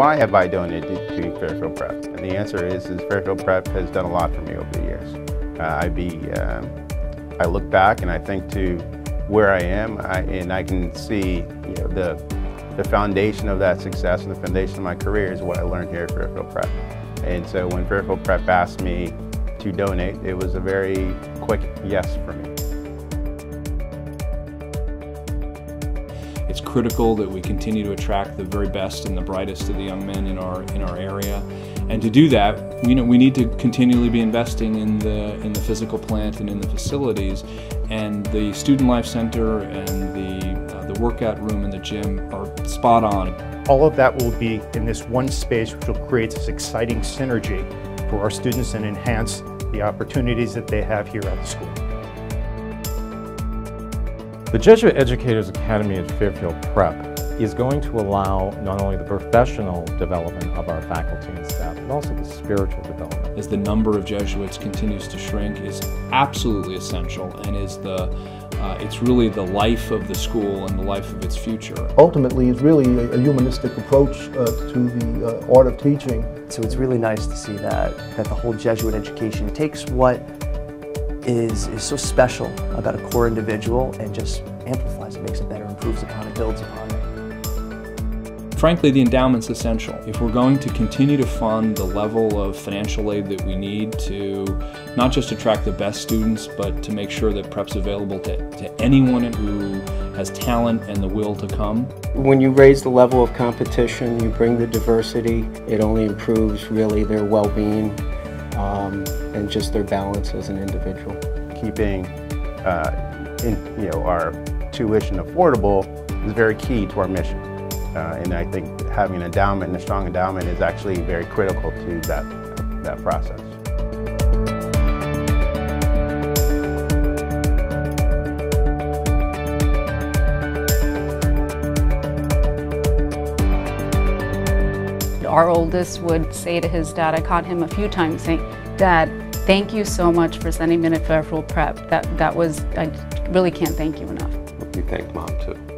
why have I donated to Fairfield Prep? And the answer is, is Fairfield Prep has done a lot for me over the years. Uh, I be, um, I look back and I think to where I am, I, and I can see you know, the the foundation of that success and the foundation of my career is what I learned here at Fairfield Prep. And so when Fairfield Prep asked me to donate, it was a very quick yes for me. It's critical that we continue to attract the very best and the brightest of the young men in our in our area. And to do that, you know, we need to continually be investing in the in the physical plant and in the facilities. And the Student Life Center and the uh, the workout room and the gym are spot on. All of that will be in this one space which will create this exciting synergy for our students and enhance the opportunities that they have here at the school. The Jesuit Educators Academy at Fairfield Prep is going to allow not only the professional development of our faculty and staff, but also the spiritual development. As the number of Jesuits continues to shrink is absolutely essential and is the uh, it's really the life of the school and the life of its future. Ultimately, it's really a, a humanistic approach uh, to the uh, art of teaching. So it's really nice to see that, that the whole Jesuit education takes what is, is so special about a core individual and just amplifies it, makes it better, improves upon it, builds upon it. Frankly, the endowment's essential. If we're going to continue to fund the level of financial aid that we need to not just attract the best students, but to make sure that Prep's available to, to anyone who has talent and the will to come. When you raise the level of competition, you bring the diversity, it only improves really their well-being um, and just their balance as an individual. Keeping uh, in, you know, our tuition affordable is very key to our mission. Uh, and I think having an endowment and a strong endowment is actually very critical to that, that process. Our oldest would say to his dad, I caught him a few times saying, Dad, thank you so much for sending me to Fairfield Prep. That, that was, I really can't thank you enough. We thank Mom too.